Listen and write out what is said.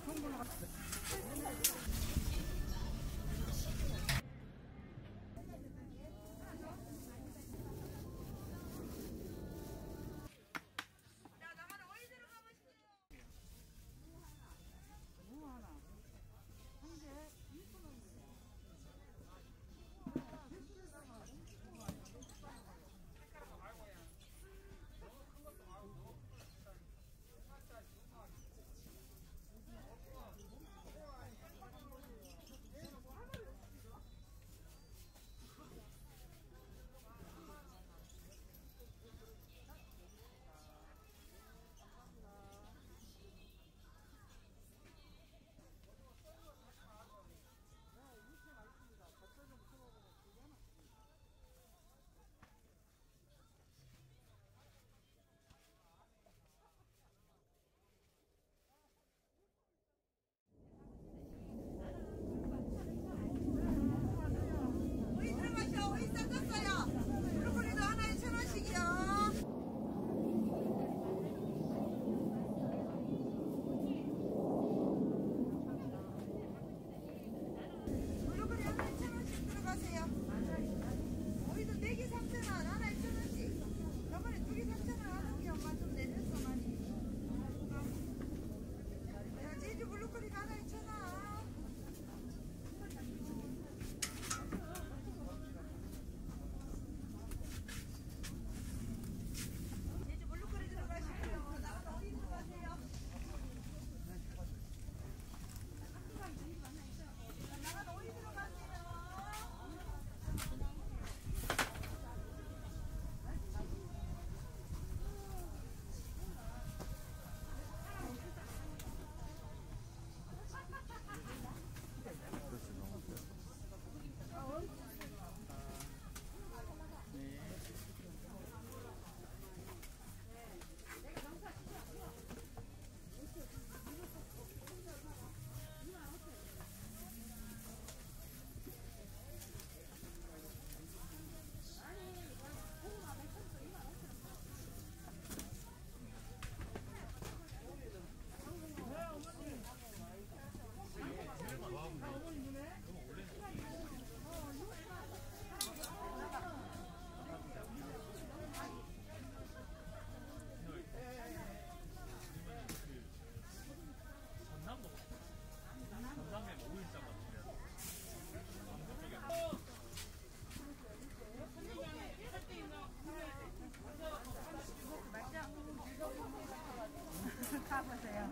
선물로 선물로 갔어요. 他谁呀